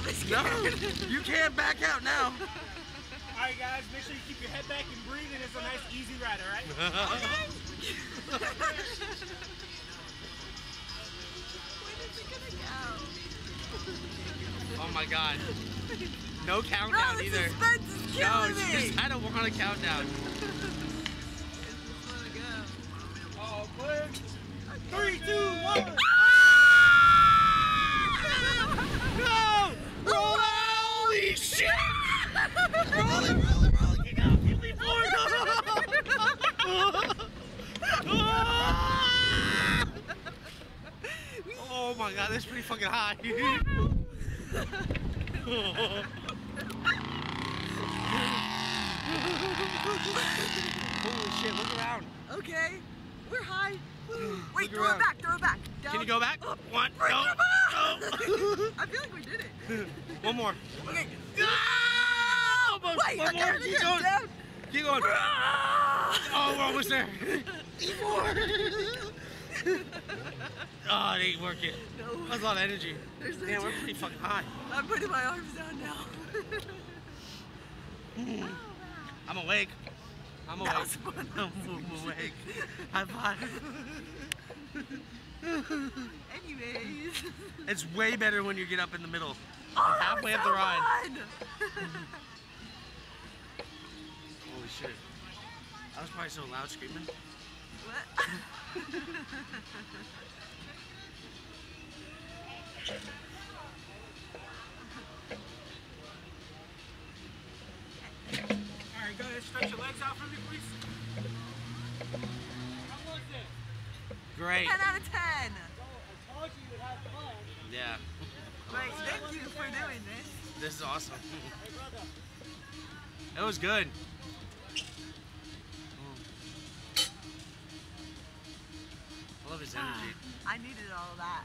little bit No, you can't back out now. Alright guys, make sure you keep your head back and breathe and it's a nice easy ride, alright? when is it gonna go? Oh my god. No countdown the either. No, killing me. just I don't want a countdown. Shit! roll it, roll it, roll it! Keep going, keep leaning forward! oh my god, that's pretty fucking high. Holy shit, look around. Okay, we're high. Look Wait, throw around. it back, throw it back. Down. Can you go back? Up. One, come no. I feel like we did it. One more. Okay. Ah! One, Wait, one more. Keep going. down. Keep going. Oh, we're almost there. oh, it ain't working. No. That's a lot of energy. There's no Damn, we're pretty fucking high. I'm putting my arms down now. I'm awake. I'm awake. That was fun. I'm awake. High five. Anyways. It's way better when you get up in the middle. Oh, halfway up so the ride. Holy shit. I was probably so loud screaming. What? Alright, go ahead, stretch your legs out for me, please. How was it? Great. 10 out of 10. Yeah. Right, thank you for doing this. This is awesome. Hey, brother. It was good. I love his energy. Ah, I needed all of that.